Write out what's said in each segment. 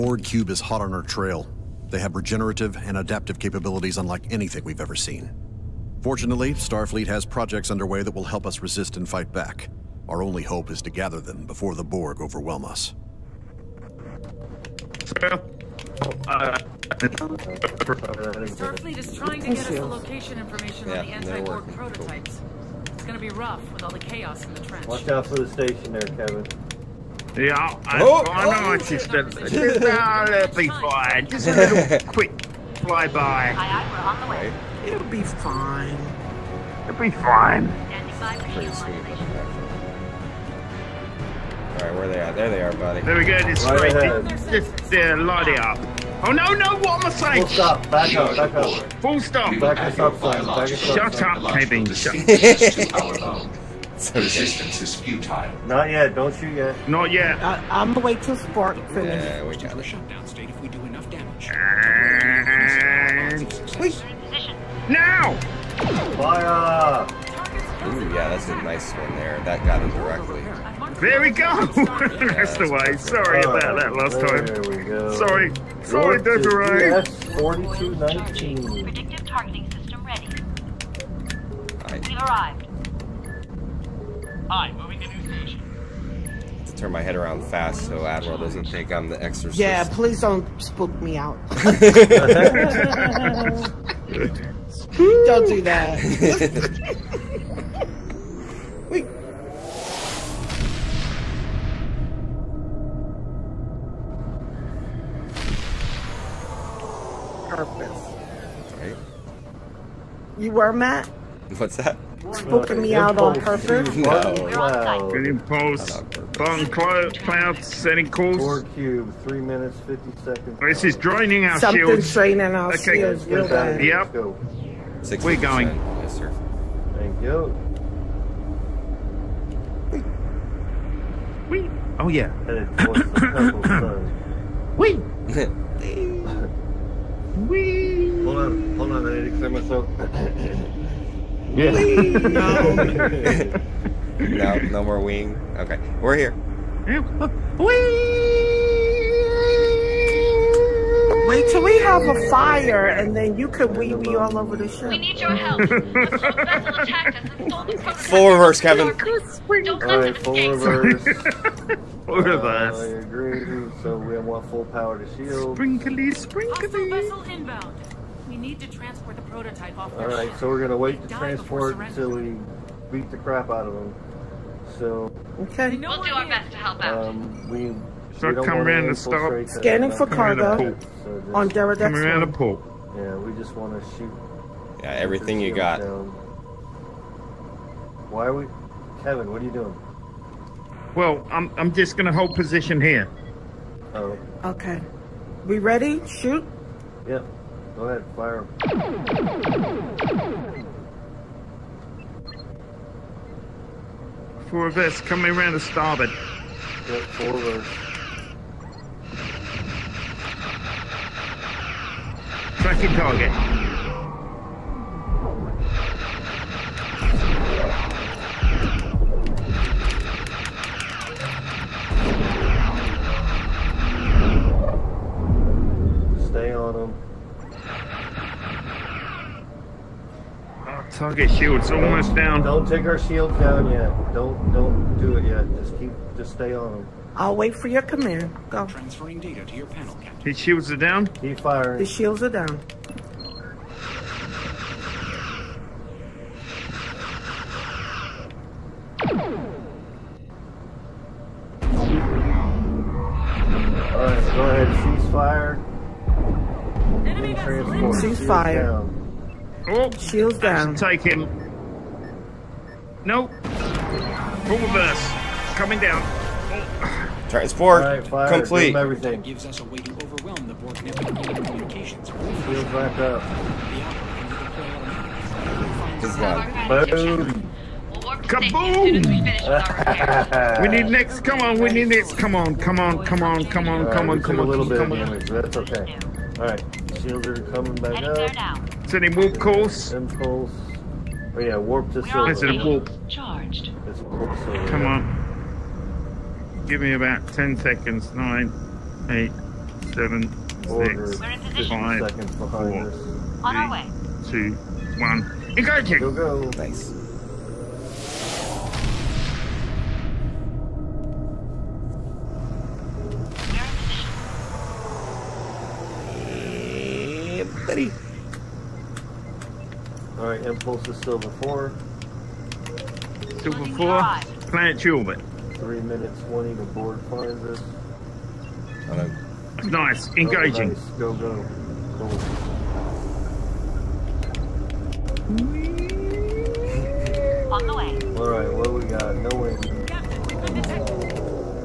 Borg cube is hot on our trail. They have regenerative and adaptive capabilities unlike anything we've ever seen. Fortunately, Starfleet has projects underway that will help us resist and fight back. Our only hope is to gather them before the Borg overwhelm us. Starfleet is trying to get us the location information Yeah, on the anti-Borg working. prototypes. It's gonna be rough with all the chaos in the trench. Watch out for the station there, Kevin. Yeah, I, Oh, I know, oh. it's just a, just, it'll be fine. Just a little quick flyby. Aye, aye, we're on the way. It'll be fine. It'll be fine. Standing by for Pretty shield sweet. modulation. Alright, where they at? There they are, buddy. There we go, just Right straight. ahead. Just uh, light it up. Oh no, no, what am I saying? Full stop. Back up. Back up. Full stop. Back us up, son. Back us up. Shut up, Kevin. Shut to our own. Resistance is futile. Not yet. Don't shoot yet. Not yet. I, I'm gonna wait till Spark finish. Yeah, we got it. shutdown state if we do enough damage. And... Position. Now! Fire! Ooh, yeah, that's a nice one there. That got him directly. There we go! That's the way. Sorry about that last time. There we go. Sorry. Sorry, Desiree. Yes, 4219. Predictive targeting system ready. Alright, We've arrived. Aye, moving to new station. to turn my head around fast so Admiral doesn't think I'm the exorcist. Yeah, please don't spook me out. don't do that. Wait. Purpose. Right? You were Matt? What's that? Spooking me out on purpose? No. We're on site. Getting pulse. Button cloud, cloud, setting Four cube, three minutes, 50 seconds. Oh, this is draining our Something's shields. straining our Okay. shields real Get out bad. Yep. Go. 60%. We're going. Yes, sir. Thank you. Whee! Oh yeah. Headed towards the temple sun. Whee! Whee! Hold on, hold on, I need to clear my throat. no, no more wing. Okay, we're here. Wait till we have a fire and then you could wee wee all over the ship. We need your help. The Borg vessel attacked us and stole the prototype. Full reverse, Kevin. Don't let Alright, them full escape. reverse. Full oh, I agree. So we have want full power to shield. Sprinkly, Hostile sprinkly. vessel inbound. We need to transport the prototype off Alright, ship. so we're gonna wait to transport until we beat the crap out of them. So, Okay. know We'll we're do our best to help out. um, we. So we don't come wanna around and stop. Scanning for nothing. Come around cargo and So just- on Come around the Deradex. pool. Yeah, we just want to shoot. Yeah, everything you got. down. Why are we, Kevin? What are you doing? Well, I'm I'm just gonna hold position here. Oh, Okay. We ready? Shoot? yep. Go ahead, fire. Full reverse, coming around the starboard. Yep, full reverse. Tracking target. Stay on them. Oh, target shield's almost down. Don't take our shields down yet. Don't don't do it yet. Just keep just stay on them. I'll wait for your command. Go. Transferring data to your panel, Captain. His shields are down. Keep firing. The shields are down. All right, go ahead. Cease fire. Enemy vessel Transport. inbound. Cease Shields fire. down. Oh, Shields down. Nope. Full reverse. Coming down. Transport All right, fire. complete. Give 'em everything. Gives us a way to overwhelm the Borg network communications. Shields back up. The outlook can be deployed automatically. He's Have our gone. guidance Boom. system. We'll warp to safety as soon as we finish with our repairs. We need next. Come on. We need next. Come on. Come on. Come on. Come on. All Come right, on. we Come took on. a little bit Come of on. damage, but that's okay. All right, shields are coming back Heading there up. Now. Sending warp course. Impulse. Oh yeah, warp to We're on Is it a warp? Charged. It's warp silver. Come on. Give me about 10 seconds. Nine, eight, seven, Order six, We're in 50 position. Five, seconds behind four. us. On our way. two, one. Go, Engaging! go. Nice. Alright, impulse is still before. Silver Losing four, drive. planetary orbit. 3 minutes 20 to Borg finds us. I don't know. Nice, Oh, engaging. nice. Go, go. Cool. On the way. Alright, what do we got? No wind.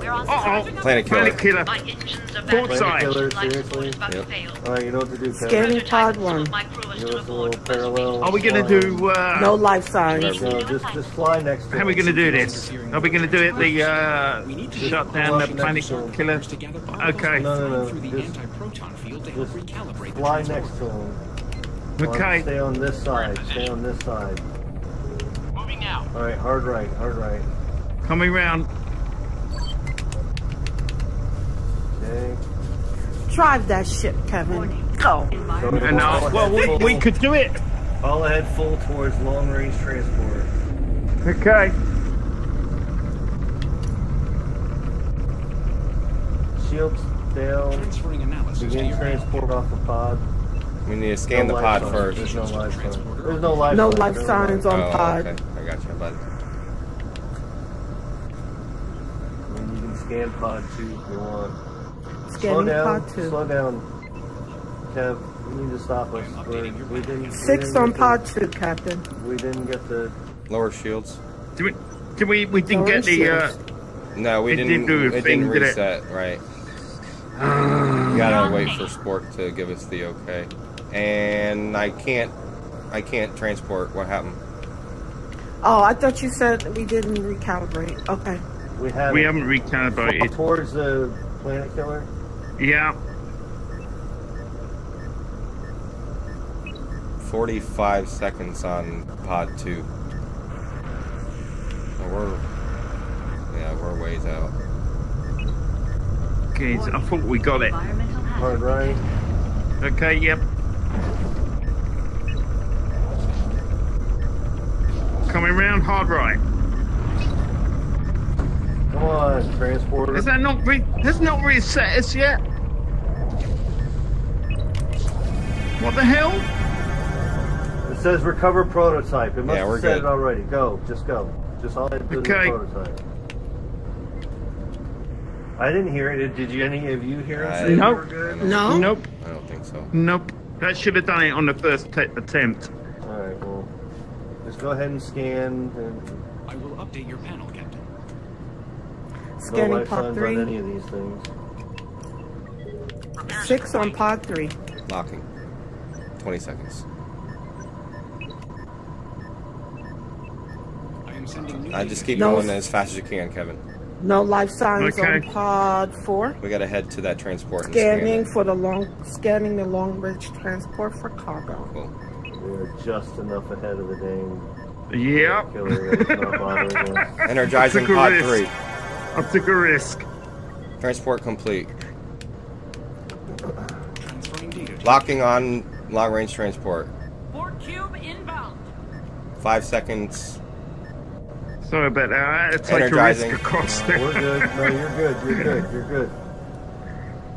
We're on Uh-oh. Planet killer. Planet killer. My engines Port side. Killer, seriously? is about to Yep. Alright, you know what to do, Kevin. Scanning pod one. of are Give still us a aboard. little parallel. Are we gonna do, uh, No life signs. No, just, just fly next to how are we gonna do this? Are we gonna do it the, uh, We need to shut down the planet killer? Okay. No, no, no, just- anti-proton field to help just Fly next to him. Okay. Stay on this side. Stay on this side. Moving now. Alright, hard right, hard right. Coming round. Okay. Drive that ship, Kevin. Go. And, uh, well, we, we could do it. All ahead full towards long range transport. Okay. Shields down. Transferring analysis to Begin transport off the pod. We need to scan No the pod signs. first. There's no life signs. There's no life No signs. life signs on oh, pod. okay. I got you, bud. I mean, you can scan pod two if you want. Slow Scanning down. pod two. Slow down. Kev, you need to stop us. We're, we didn't. we Six didn't on get pod two, Captain. We didn't get the. Lower shields. Do we, do we, we didn't No get the, uh. No, we It didn't. didn't do it thing, didn't did it? reset, right? you gotta wait for Sport to give us the okay. And I can't. I can't transport. What happened? Oh, I thought you said we didn't recalibrate. Okay. We have. we haven't recalibrated. Towards the planet killer. Yeah. Forty-five seconds on pod two. Oh, we're. Yeah, we're ways out. Okay, so I thought we got it. Environmental Hard hazard. right. Okay, yep. Coming round hard right. Come on, transporter. Has that not re- has not reset us yet? What the hell? It says recover prototype. It must Yeah, have said good. it already. Go, just go. Just all I did was Okay. prototype. I didn't hear it. Did you? Any of you hear it? I- Nope. good? No? Nope. I don't think so. Nope. That should have done it on the first attempt. All right. Well, just go ahead and scan. And I will update your panel, Captain. no Scanning pod signs on three. any of these things. Six on pod three. Locking. Twenty seconds. I am sending new I just keep No. going as fast as you can, Kevin. No life signs on pod four. We gotta head to that transport and scan Scanning for the long scanning the long range transport for cargo. Cool. We're just enough ahead of the dang Yep. killer. Not us. Energizing pod risk. three. I took a risk. Transport complete. Transferring data to Locking on long range transport. Borg cube inbound. Five seconds. Sorry about that. I had to take a risk across there. We're good. No, you're good. You're good. You're good.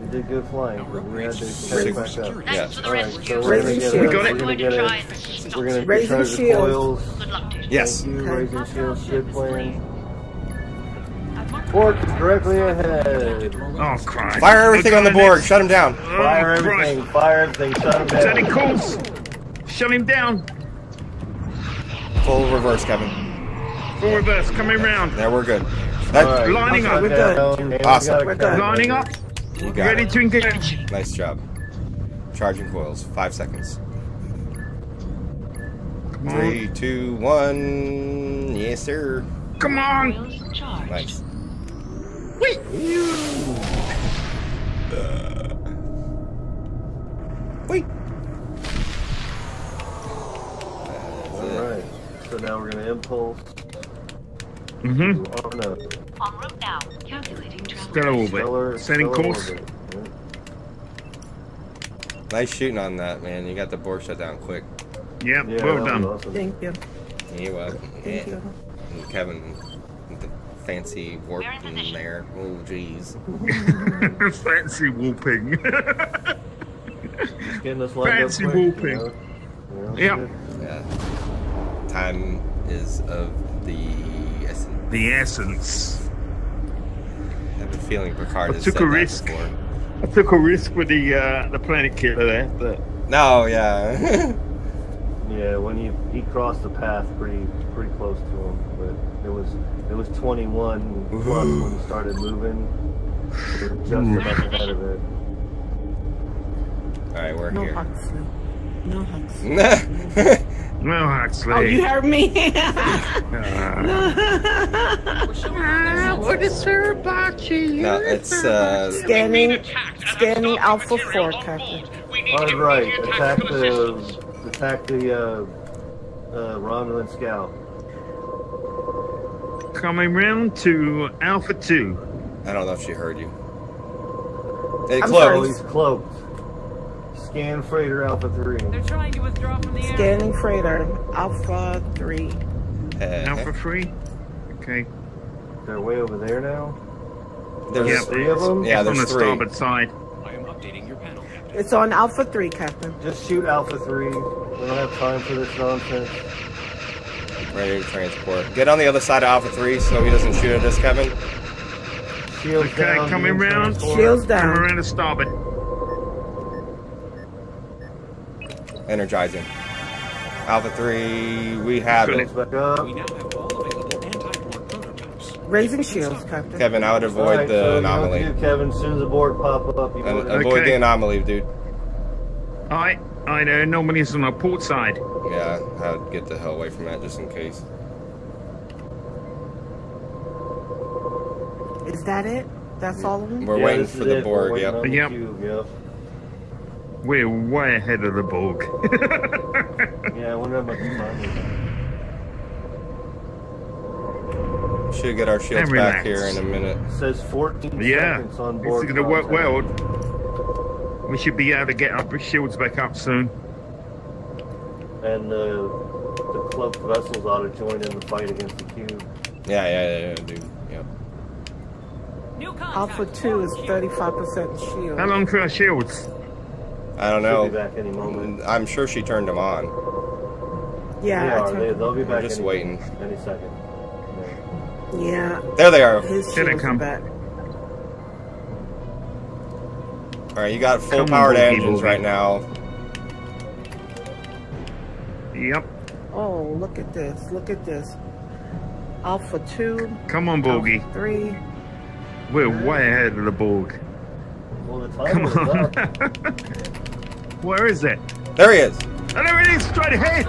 You did good flying, but we had to head back up. Thanks Yeah. All right, so we're gonna get shield. a, We got it. we're We're gonna get to try a, and stop we're gonna Raising recharge the shields. coils. Good luck to you. Yes. Thank you, Okay. raising shields, good plan. I've directly ahead. Oh, Christ. Fire everything on the board. Shut him down. Oh, fire Oh, Christ. everything, fire everything, shut them Setting down. course. Shut him down. Full reverse, Kevin. Full reverse. Coming round. There, we're good. That, All right, Lining up. shut We're down, good. and we Awesome. got a We're good. Lining up. You got Ready it. to engage. Nice job. Charging coils. Five seconds. Come on. Three, two, one. Yes, sir. Come on. Wheels charged. Nice. Wait. All right, so now we're gonna impulse. Mm-hmm. Oh no, En route now. Calculating travel. Stellar orbit. stellar, Setting stellar course. orbit. Yeah. Nice shooting on that, man. You got the Borg shut down quick. Yep, Yeah, well done. awesome. Thank you. You up? Thank Yeah. you. And Kevin, with the fancy warp We're in in position. there. Oh, jeez. Fancy whooping. Just getting us lined Fancy up quick, whooping. You know? You know, Yep. good. Yeah. Time is of the essence. the essence. I have a feeling Picard I has took said a that risk. before. I took a risk with the uh, the planet killer there, but No, yeah. Yeah, when he he crossed the path pretty pretty close to him, but it was it was 21 plus when he started moving. We just about ahead of it. All right, we're No here. Huxley. No Huxley. well, Huxley. Oh, you heard me. Ah, what is there about you? no, it's uh, scanning, scanning Alpha 4, Captain. All right, attack the attack the uh, uh, Romulan scout. Coming round to Alpha 2. I don't know if she heard you. It I'm Oh, sorry. he's cloaked. Scan freighter Alpha Three. They're trying to withdraw from the area. Scanning freighter Alpha 3. Eh, Alpha 3? Okay. They're way over there now. there's Yeah, Three of them. yeah, there's on the three. starboard side. I am updating your panel, Captain. It's on Alpha 3, Captain. Just shoot Alpha Three. We don't have time for this nonsense. Ready to transport. Get on the other side of Alpha 3 so he doesn't shoot at us, Kevin. Shields Okay, down. coming beam round. transport. Shields Coming down. around the starboard. Energizing. Alpha 3, we have Good. it. Shields back up. We now have all available anti-Borg prototypes. Raising shields, Captain. Kevin, I would avoid Alright, the so you know what anomaly. to do, Kevin, soon as the Borg pop up, you Uh, avoid Okay. the anomaly, dude. I I know nobody's on the port side. Yeah, I'd get the hell away from that just in case. Is that it? That's all of them? We're Yeah, waiting for the it. Borg, yep. the Yep. cube, yep. We're way ahead of the Borg. Yeah, I wonder how much time. Should get our shields back here in a minute. It says 14 yeah, seconds on board. it's going to work well. We should be able to get our shields back up soon. And uh, the cloaked vessels ought to join in the fight against the cube. Yeah, yeah, yeah, yeah dude. Yep. Alpha 2 is 35% shield. How long for our shields? I don't Should be know. back any moment. I'm sure she turned them on. Yeah, they I are. They, turned- they'll be back just any, waiting. any second. yeah. There they are. His Here they shields are come. back. All right, you got full Come powered boogie, engines boogie. right now. Yep. Oh, look at this. Look at this. Alpha 2. Come on, Bogey. Alpha 3. We're way ahead of the Borg. Well, the Come on. Where is it? There he is. Oh, there it is, straight ahead.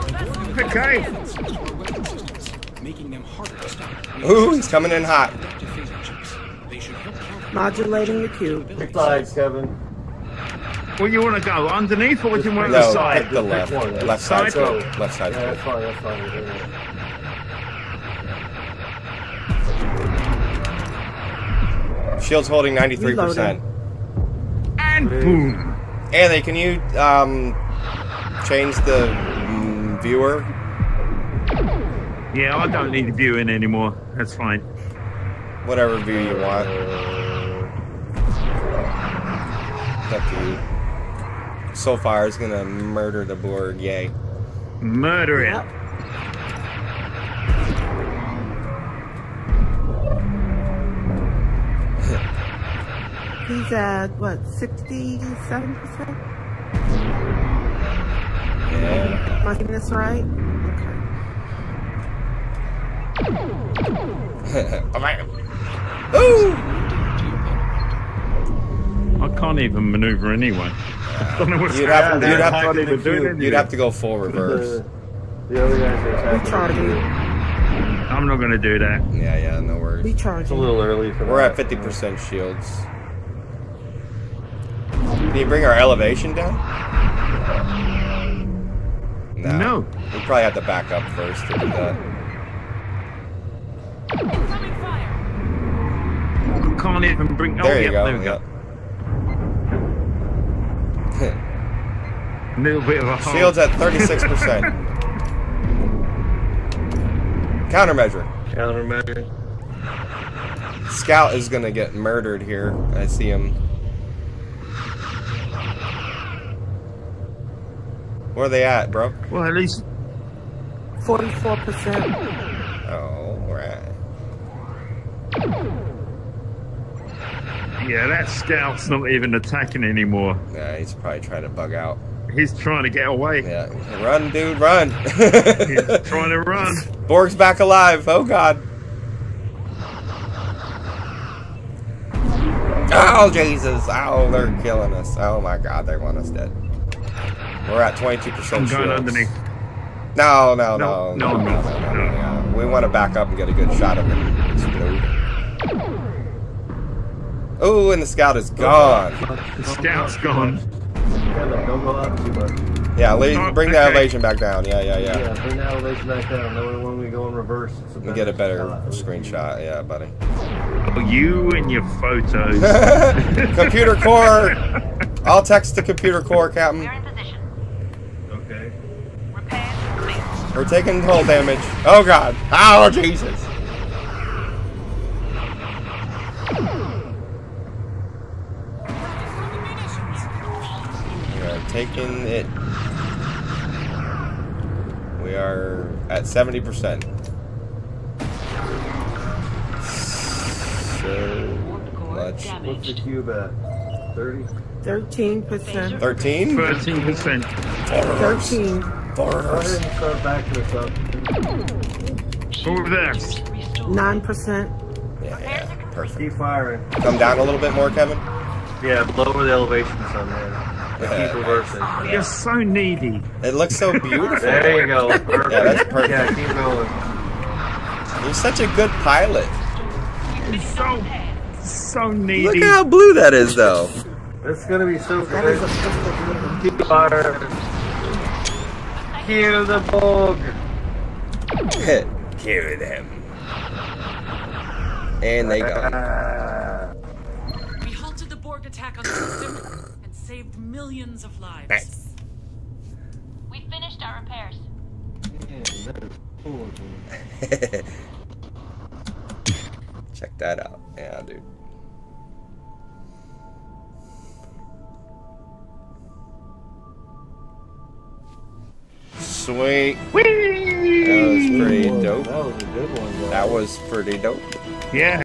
Okay. Our weapon systems, making them harder to stop. Ooh, he's coming in hot. adaptive phaser chips. They should help counter Modulating the cube. Pick sides, Kevin. Where you want to go? Underneath or do you want No, the side? pick the Just left. pick one. Left side's Side? good. Left side's Yeah, that's fine. That's fine. We're doing it. Shields holding 93%. And boom. Anthony, can you um, change the mm, viewer? Yeah, I don't need the viewing anymore. That's fine. Whatever view you want. It's up to you. Soulfire is gonna murder the Borg, yay. Murder it. Yep. He's at, what, 67%? Yeah. Am I getting this right? Okay. Alright. Ooh! I can't even maneuver anyway. Don't know what's You'd have, happening. you'd, have can't to, even do it you'd, you'd have to go full reverse. The, the other guys are attacking. I'm not going to do that. Yeah, yeah, no worries. We charge. It's a little early for We're at 50% shields. Can you bring our elevation down? No. We probably have to back up first to do that. Incoming fire. Can't even bring. Oh, you yeah, go. There we go. yep. Little bit of a hole. Shields at 36%. Countermeasure. Countermeasure. Scout is gonna get murdered here. I see him. Where are they at, bro? Well, at least 44%. Oh, right. Yeah, that scout's not even attacking anymore. Yeah, he's probably trying to bug out. He's trying to get away. Yeah, run, dude, run. He's trying to run. Borg's back alive. Oh god. Oh Jesus! Oh, they're killing us. Oh my God, they want us dead. We're at 22% I'm going underneath. No, no, no, No, no, no, no, no, no, no. yeah. We want to back up and get a good shot of him explode. Oh, and the scout is gone. The scout's gone. Kevin, don't go up too much. Yeah, leave, Oh, bring the elevation back down. Yeah, yeah, yeah. Yeah, bring the elevation back down. That way when we go in reverse, it's a We get a better shot. screenshot. Yeah, buddy. Oh, you and your photos. computer core. I'll text the computer core, Captain. We're in position. Okay. Repairs complete. We're taking hull damage. Oh God. Oh Jesus. Taking it. We are at 70%. So much. What's the cube at? 30? 13%. 13? 13%. 13. Go ahead and start backing us up. All this. 9%. Yeah, yeah, perfect. Keep firing. Come down a little bit more, Kevin. Yeah, lower the elevation some there. And Yeah. keep reversing. You're so needy. It looks so beautiful. There you go. Perfect. Yeah, that's perfect. Yeah, keep going. You're such a good pilot. You're so, so needy. Look how blue that is, though. It's gonna be so That is a good. pistol. Keep firing. Kill the bug. Kill them. And they gone. Ah. We halted the Borg attack on the system and saved millions of lives. Nice. We finished our repairs. Man, that is cool. Check that out. Yeah, dude. Sweet. That was pretty dope. That was a good one. bro. That was pretty dope. Yeah.